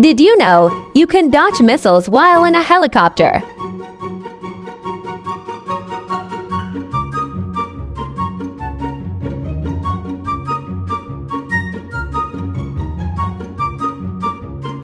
Did you know you can dodge missiles while in a helicopter?